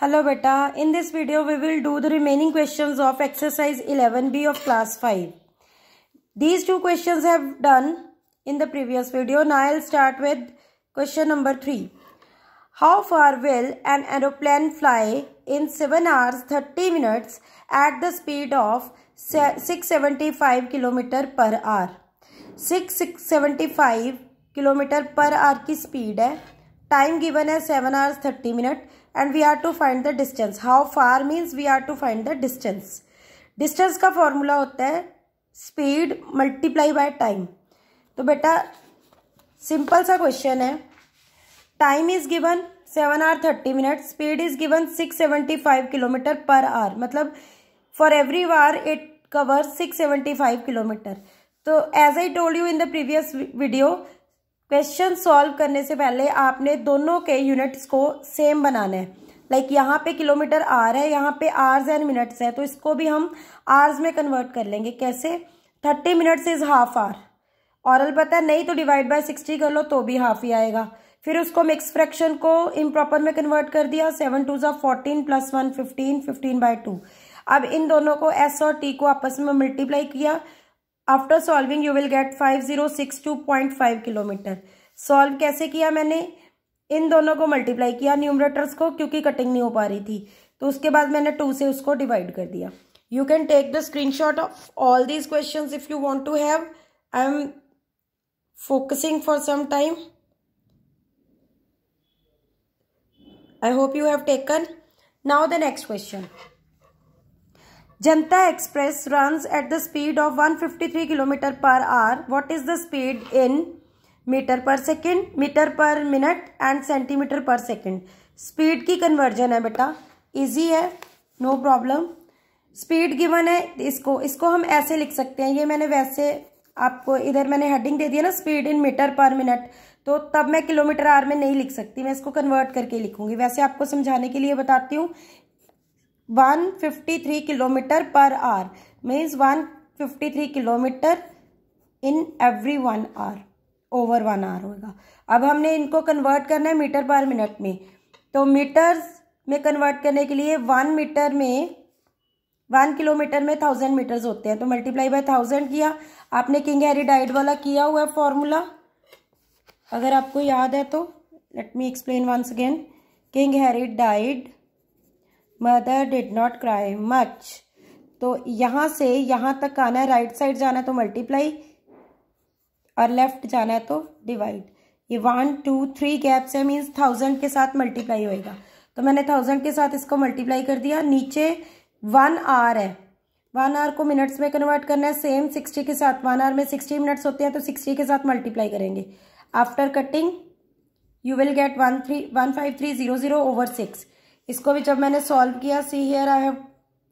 Hello बेटा। In this video we will do the remaining questions of exercise 11 B of class five these two question have done in the previous video I'll start with question number three how far will an aeroplane fly in seven hours thirty minutes at the speed of six seventy five kilometre per hour six seventy five kilometre per hour की speed है। Time given है seven hours thirty minute and we are to find the distance how far means we are to find the distance distance का formula होता है speed multiply by time तो बेटा simple सा question है। Time is given seven hour thirty minute speed is given six seventy five kilometre per hour मतलब for every hour it cover six seventy five kilometre तो as I told you in the previous video question solve करने से पहले आपने दोनों के units को same बनाना है। लाइक like, यहाँ पे किलोमीटर आर है, यहाँ पे आर्स एंड मिनट्स है तो इसको भी हम आर्स में कन्वर्ट कर लेंगे। कैसे? Thirty minutes is half hour. औरल पता है नहीं तो डिवाइड बाय सिक्सटी कर लो तो भी हाफ़ ही आएगा। फिर उसको मिक्स फ्रैक्शन को इम्प्रॉपर में कन्वर्ट कर दिया। Seven two za fourteen plus one fifteen fifteen by two अब इन दोनों को एस और टी को आपस में मल्टीप्लाई किया। After solving you will get five zero six two point five kilometre solve कैसे किया मैंने? इन दोनों को मल्टीप्लाई किया न्यूमरेटर्स को, क्योंकि कटिंग नहीं हो पा रही थी। तो उसके बाद मैंने टू से उसको डिवाइड कर दिया। You can take the screenshot of all these question if you want to have I am focusing for some time I hope you have taken now the next question Janta Express runs at the speed of 153 km per hour. What is the speed in metre per second, metre per minute and centimetre per second? Speed की conversion है बेटा। Easy है no problem speed given है इसको इसको हम ऐसे लिख सकते हैं। ये मैंने वैसे आपको इधर मैंने हेडिंग दे दिया ना speed in metre per minute तो तब मैं किलोमीटर आर में नहीं लिख सकती मैं इसको कन्वर्ट करके लिखूँगी। वैसे आपको समझाने के लिए बताती हूँ 153 kilometre per hour means 153 kilometre in every one hour over one hour होगा अब हमने इनको कन्वर्ट करना है मीटर पर मिनट में। तो मीटर्स में कन्वर्ट करने के लिए वन मीटर में वन किलोमीटर में थाउज़ेंड मीटर्स होते हैं। तो मल्टीप्लाई बाय थाउज़ेंड किया। आपने किंग हैरी डाइड वाला किया हुआ है फॉर्मूला अगर आपको याद है तो let me explain once again King Harry died mother did not cry much तो यहाँ से यहाँ तक आना है राइट साइड जाना है तो मल्टीप्लाई और लेफ़्ट जाना है तो डिवाइड ये वन टू थ्री गैप्स है मीन्स थाउज़ेंड के साथ मल्टीप्लाई होएगा। तो मैंने थाउज़ेंड के साथ इसको मल्टीप्लाई कर दिया। नीचे वन आर है। वन आर को मिनट्स में कन्वर्ट करना है। सेम सिक्सटी के साथ वन आर में सिक्सटी मिनट्स होते हैं तो सिक्सटी के साथ मल्टीप्लाई करेंगे। After cutting you will get one three one five three zero zero over six इसको भी जब मैंने सॉल्व किया see here I have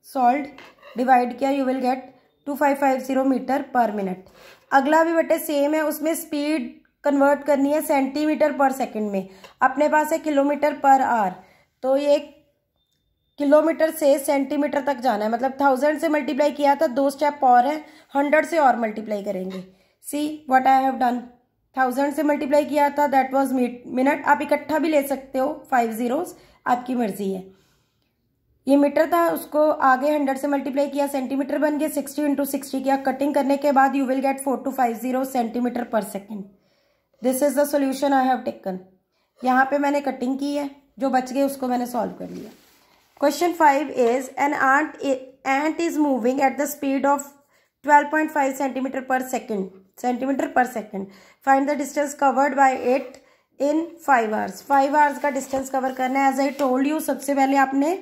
solve divide किया you will get two five five zero metre per minute अगला भी बेटे same है, उसमें स्पीड कन्वर्ट करनी है सेंटीमीटर पर सेकंड में। अपने पास है किलोमीटर पर आर तो ये किलोमीटर से सेंटीमीटर तक जाना है। मतलब थाउज़ेंड से मल्टीप्लाई किया था, दो स्टेप और है हंड्रेड से और मल्टीप्लाई करेंगे। See what I have done thousand से मल्टीप्लाई किया था दैट वाज मिनट आप इकट्ठा भी ले सकते हो फाइव जीरोस आपकी मर्ज़ी है। ये मीटर था, उसको आगे हंड्रेड से मल्टीप्लाई किया सेंटीमीटर बन गया सिक्सटी इंटू सिक्सटी किया। कटिंग करने के बाद you will get four two five zero centimetre per second this is the solution I have taken यहाँ पे मैंने कटिंग की है, जो बच गए उसको मैंने सॉल्व कर लिया। Question five is an ant ant is moving at the speed of twelve point five centimetre per second centimetre per second find the distance covered by at in five hours five hours का distance cover करना है. As I told you सबसे पहले आपने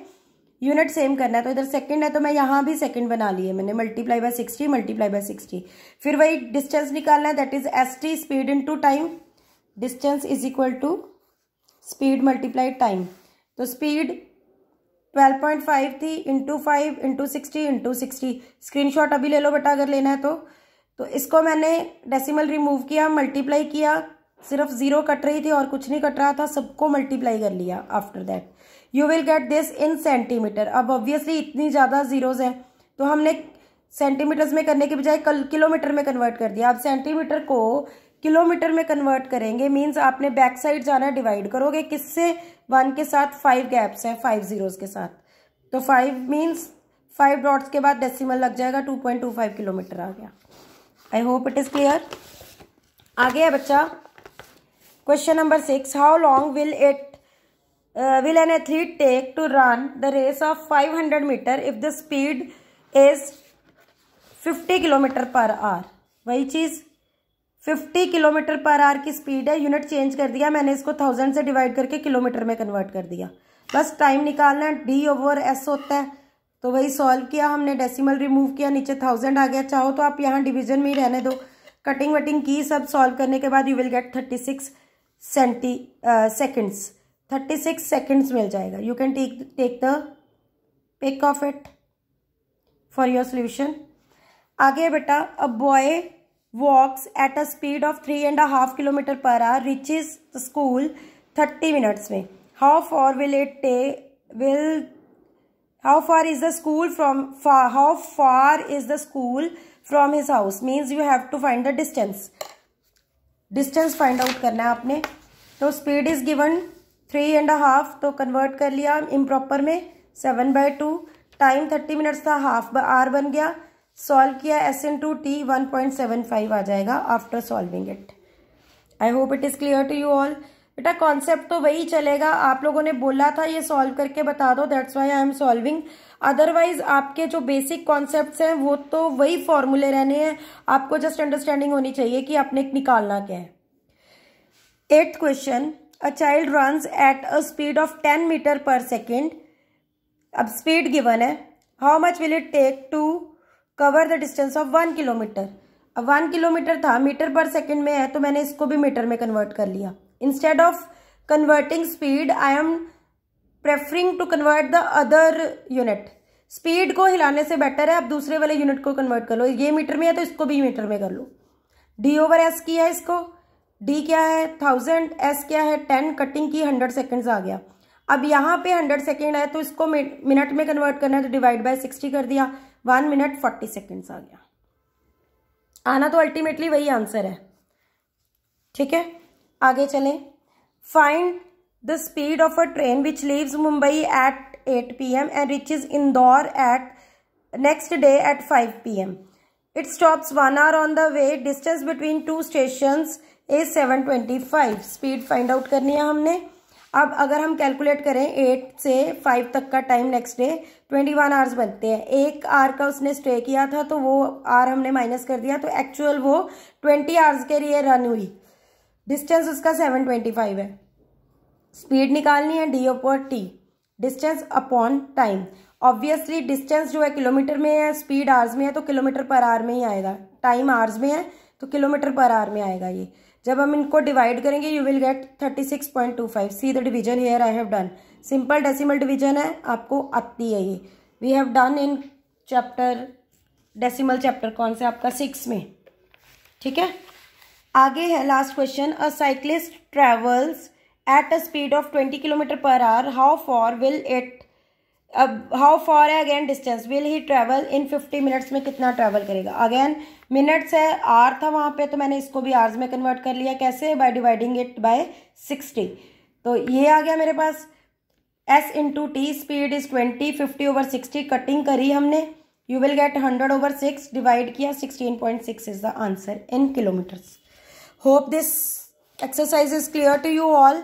unit same करना है. तो इधर सेकंड है तो मैं यहाँ भी सेकंड बना लिए मैंने. Multiply by sixty multiply by sixty फिर वही डिस्टेंस निकालना है. That is S T speed into time distance is equal to speed multiply time तो स्पीड ट्वेल्व पॉइंट फाइव थी into five into sixty into sixty screen अभी ले लो बेटा, अगर लेना है तो. तो इसको मैंने डेसिमल रिमूव किया मल्टीप्लाई किया सिर्फ़ ज़ीरो कट रही थी और कुछ नहीं कट रहा था, सबको मल्टीप्लाई कर लिया after that you will get this in centimetre अब ऑब्वियसली इतनी ज़्यादा जीरोज है तो हमने सेंटीमीटर्स में करने के बजाय कल किलोमीटर में कन्वर्ट कर दिया। अब सेंटीमीटर को किलोमीटर में कन्वर्ट करेंगे मीन्स आपने बैक साइड जाना डिवाइड करोगे, किससे? वन के साथ फाइव गैप्स हैं फाइव जीरोज के साथ। तो फाइव मीन्स फाइव डॉट्स के बाद डेसिमल लग जाएगा two point two five kilometre आ गया। I hope it is clear आगे है बच्चा। Question number six how long will it will an athlete take to run the race of five hundred metre if the speed is fifty kilometre per hour वही चीज़ fifty kilometre per hour की speed है। Unit change कर दिया। मैंने इसको thousand से divide करके किलोमीटर में कन्वर्ट कर दिया। बस टाइम निकालना डी ओवर एस होता है। तो वही सॉल्व किया हमने। डेसिमल रिमूव किया। नीचे थाउज़ेंड आ गया। चाहो तो आप यहाँ डिवीज़न में ही रहने दो। कटिंग वटिंग की सब सॉल्व करने के बाद you will get thirty six centi seconds thirty six seconds मिल जाएगा. You can take take the pic of it for your solution आगे बेटा a boy walks at a speed of three and half kilometre per hour reaches school thirty minutes में. How for will it take will how far is the school from how how is the school from his house means you have to find the the distance find out करना है आपने। तो speed is given three and half तो convert कर लिया improper में seven by two time thirty minutes था half hour बन गया। सॉल्व किया S into T one point seven five आ जाएगा after solving it I hope it is clear to you all बेटा कॉन्सेप्ट तो वही चलेगा। आप लोगों ने बोला था ये सॉल्व करके बता दो। That's why I am solving otherwise आपके जो बेसिक कॉन्सेप्ट हैं, वो तो वही फॉर्मूले रहने हैं। आपको जस्ट अंडरस्टैंडिंग होनी चाहिए कि आपने निकालना क्या है। Eighth question a child run at a speed of ten metre per second अब स्पीड गिवन है। How much will it take to cover the distance of one kilometre अब वन किलोमीटर था मीटर पर सेकेंड में है तो मैंने इसको भी मीटर में कन्वर्ट कर लिया। Instead of converting speed, i am preferring to convert the other unit. Speed को हिलाने से बेटर है, आप दूसरे वाले यूनिट को कन्वर्ट कर लो। ये मीटर में है तो इसको भी मीटर में कर लो। डी ओवर एस किया है इसको। डी क्या है? थाउज़ेंड एस क्या है? टेन कटिंग की हंड्रेड सेकेंड्स आ गया। अब यहाँ पे हंड्रेड सेकेंड है तो इसको मिनट में कन्वर्ट करना है तो डिवाइड बाय सिक्सटी कर दिया। वन मिनट फोर्टी सेकेंड्स आ गया। आना तो अल्टीमेटली वही आंसर है। ठीक है? आगे चलें। Find the speed of a train which leaves Mumbai at eight P M and reaches Indore at next day at five P M it stops one hour on the way distance between two station is seven twenty five speed find out करनी है हमने। अब अगर हम calculate करें eight से five तक का time next day twenty one hours बनते हैं। एक आवर का उसने स्टे किया था तो वो आर हमने माइनस कर दिया तो एक्चुअल वो ट्वेंटी आवर्स के लिए रन हुई। डिस्टेंस उसका सेवन ट्वेंटी फाइव है। स्पीड निकालनी है D over T. Distance upon time. Obviously distance जो है किलोमीटर में है, स्पीड आर्स में है तो किलोमीटर पर आवर में ही आएगा। टाइम आर्स में है तो किलोमीटर पर आवर में आएगा ये। जब हम इनको डिवाइड करेंगे you will get thirty six point two five see the division here I have done simple decimal division है, आपको आती है ये। We have done in chapter decimal chapter कौन सा? आपका सिक्स में। ठीक है? आगे है last question a cyclist travels at a speed of twenty kilometre per hour how far will it अब हाउ फॉर है again distance will he travel in fifty minutes में कितना ट्रेवल करेगा? अगेन मिनट्स है आर था वहाँ पे तो मैंने इसको भी आर्स में कन्वर्ट कर लिया. कैसे? By dividing it by sixty तो ये आ गया मेरे पास. S into T speed is twenty fifty over sixty cutting करी हमने. You will get hundred over six divide किया. Sixteen point six is the answer in kilometres hope this exercise is clear to you all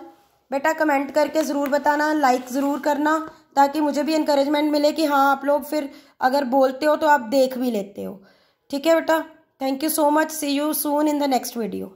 बेटा comment करके ज़रूर बताना like ज़रूर करना, ताकि मुझे भी इंकरेजमेंट मिले कि हाँ आप लोग फिर अगर बोलते हो तो आप देख भी लेते हो। ठीक है बेटा? Thank you so much see you soon in the next video